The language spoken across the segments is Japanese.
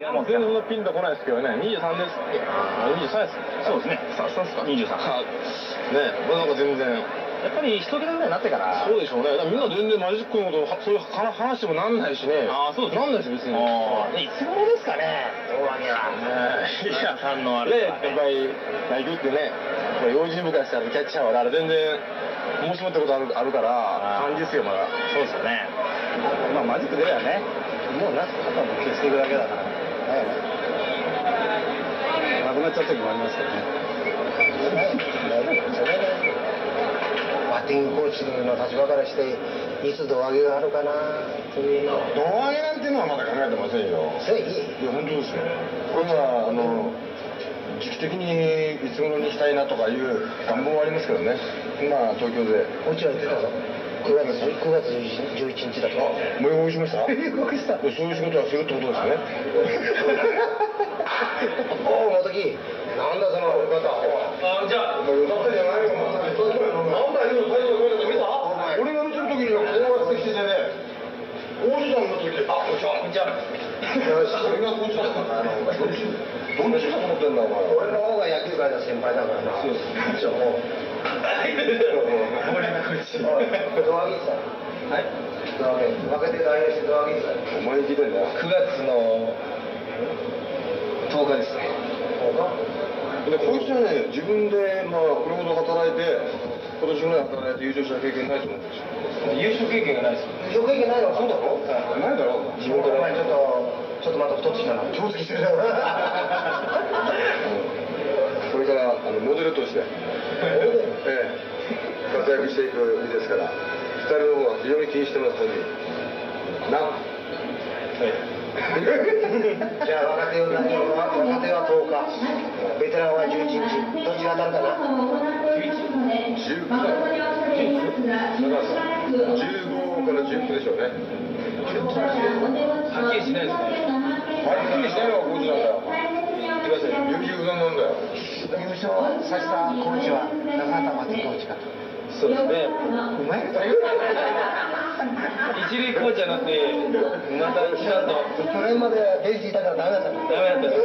全然そんなピンとこないですけどね、23です。あ、23です。そうですね。3ですか？23あねこれなんか全然。やっぱり一桁ぐらいになってから。そうでしょうね。みんな全然マジックのこと、はそういう話話してもなんないしね。あーそうですなんないですよ、別に。いつ頃ですかね、大和には。ねいや、反応あるね、やっぱり、野球ってね、用心深いしたらキャッチャーはあれ全然面白いってことあるあるから、感じですよ、まだ。そうですよね。まあマジック出ればね、もうなす肩も消していくだけだから、ね、なくなっちゃう時もありますけどね。バッティングコーチの立場からして、いつ胴上げがあるかなというの胴上げなんていうのはまだ考えてませんよ。いや、本当ですよ。これは、あの、時期的にいつ頃にしたいなとかいう願望はありますけどね。今、東京で。こっちは言ってたぞ9月9月11日だと。しました？した。でそういう仕事はするってことですよね。おお元木なんだその方。あ、じゃあ、もう歌ってじゃないよ、なんだよ、最後の見た？俺が見てる時にこうやってきててね、王子さんの時、あ、こんにちは。こんにちは。よし、俺がこっちだったんだよ。どっち、どっちだと思ってんだ、お前。俺の方が野球界の先輩だからな。そうです。じゃあもうはい。お前に聞いてんだ。9月の10日です。ね。でこいつはね、自分で、まあ、これほど働いて、今年ぐらい働いて優勝した経験ないと思うんです。よ。優勝経験がないです。よ。優勝経験ないのそうだろはいないだろ。自分でお前ちょっとちょっとまた太ってきたな気をつけしてるだろからあのモデルとして、ええ、活躍していく身ですから、二人の方は非常に気にしてます、本人。な。じゃあ若手を若手は10日ベテランは11日どっちが当たるかな19だよ。だからさ、15から19でしょうね。はっきりしないですね。はっきりしてないのがコーチなんだよ。言ってください。指不なんなんだよ。優勝させたコーチは。中畑松コーチかそうです。ね。うまいこと言う一塁コーチじゃなくて、またちゃん。と去年までベンチいたからダメだったダメだった。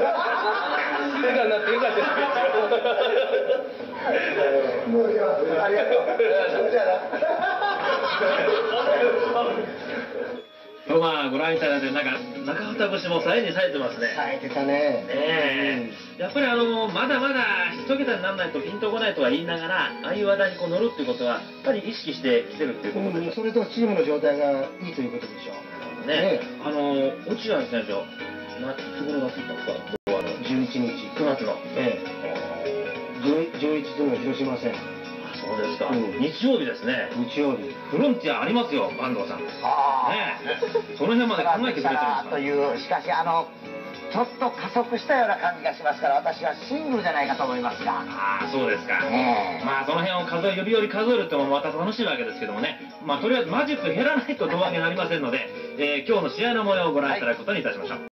静かになってよかったです。もういやありがとうそれじゃあなまあ、ご覧いただいて、なんか、中畑節もさえにさえてますね。な冴えてたね。ねえ、やっぱりあのまだまだ一桁にならないとピンとこないとは言いながらああいう話題にこう乗るっていうことはやっぱり意識してきてるっていうことうんそれとチームの状態がいいということでしょう。ねあの落合選手ないつ頃だったんですか童話の11日。9月の。ええ。11というのは広島戦。あそうですか、うん。日曜日ですね。日曜日。フロンティアありますよ坂東さん。ねあえ。その辺まで考えてくれてるんですかというしかしあのちょっと加速したような感じがしますから私はシングルじゃないかと思いますが。ああそうですか、ええ。まあその辺を数え指折り数えるってもまた楽しいわけですけどもね。まあとりあえずマジック減らないと胴上げになりませんので、えー今日の試合の模様をご覧いただくことにいたしましょう